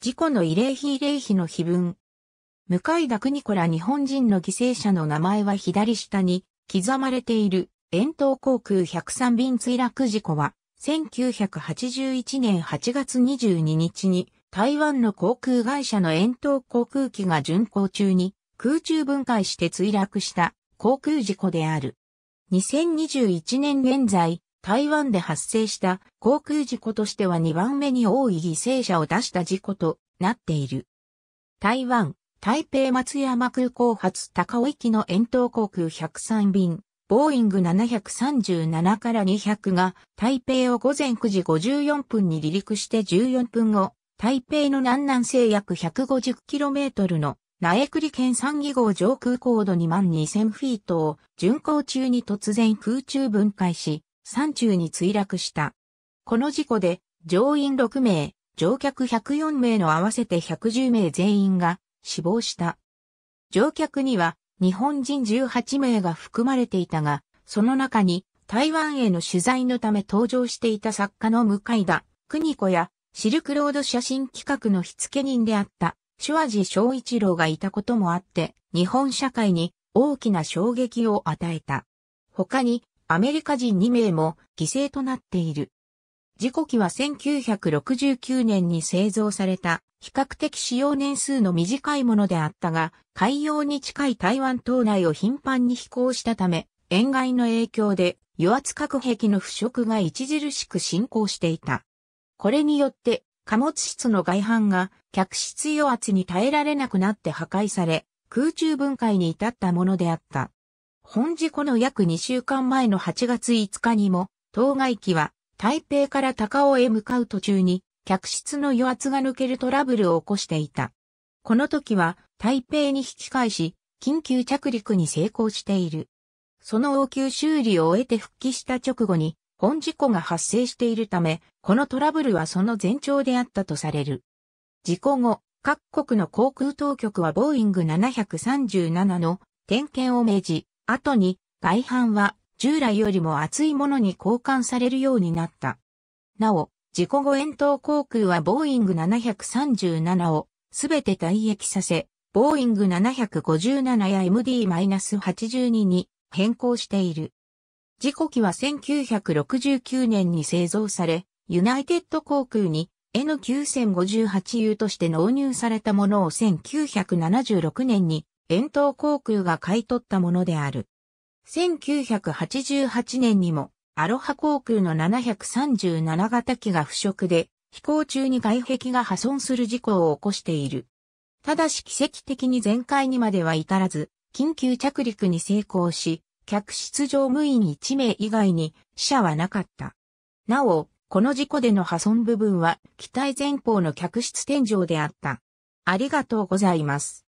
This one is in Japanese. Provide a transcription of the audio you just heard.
事故の慰霊碑慰霊碑の碑文。向井田邦子ら日本人の犠牲者の名前は左下に刻まれている遠東航空103便墜落事故は1981年8月22日に台湾の航空会社の遠東航空機が巡航中に空中分解して墜落した航空事故である。2021年現在、台湾で発生した航空事故としては2番目に多い犠牲者を出した事故となっている。台湾、台北松山空港発高尾行きの遠東航空103便、ボーイング737から200が台北を午前9時54分に離陸して14分後、台北の南南西約 150km の苗栗県三義号上空高度2万2000フィートを巡航中に突然空中分解し、山中に墜落した。この事故で乗員6名、乗客104名の合わせて110名全員が死亡した。乗客には日本人18名が含まれていたが、その中に台湾への取材のため登場していた作家の向井田邦子やシルクロード写真企画の火付け人であった手話寺昭一郎がいたこともあって、日本社会に大きな衝撃を与えた。他にアメリカ人2名も犠牲となっている。事故機は1969年に製造された比較的使用年数の短いものであったが、海洋に近い台湾島内を頻繁に飛行したため、塩害の影響で油圧核壁の腐食が著しく進行していた。これによって貨物室の外板が客室油圧に耐えられなくなって破壊され、空中分解に至ったものであった。本事故の約2週間前の8月5日にも、当該機は台北から高尾へ向かう途中に客室の余圧が抜けるトラブルを起こしていた。この時は台北に引き返し、緊急着陸に成功している。その応急修理を終えて復帰した直後に本事故が発生しているため、このトラブルはその前兆であったとされる。事故後、各国の航空当局はボーイング737の点検を命じ、後に外板は従来よりも厚いものに交換されるようになった。なお、事故後遠東航空はボーイング737をすべて退役させ、ボーイング757や MD-82 に変更している。事故機は1969年に製造され、ユナイテッド航空に N9058U として納入されたものを1976年に遠東航空が買い取ったものである。1988年にもアロハ航空の737型機が腐食で飛行中に外壁が破損する事故を起こしている。ただし奇跡的に全開にまでは至らず、緊急着陸に成功し、客室乗務員1名以外に死者はなかった。なお、この事故での破損部分は機体前方の客室天井であった。ありがとうございます。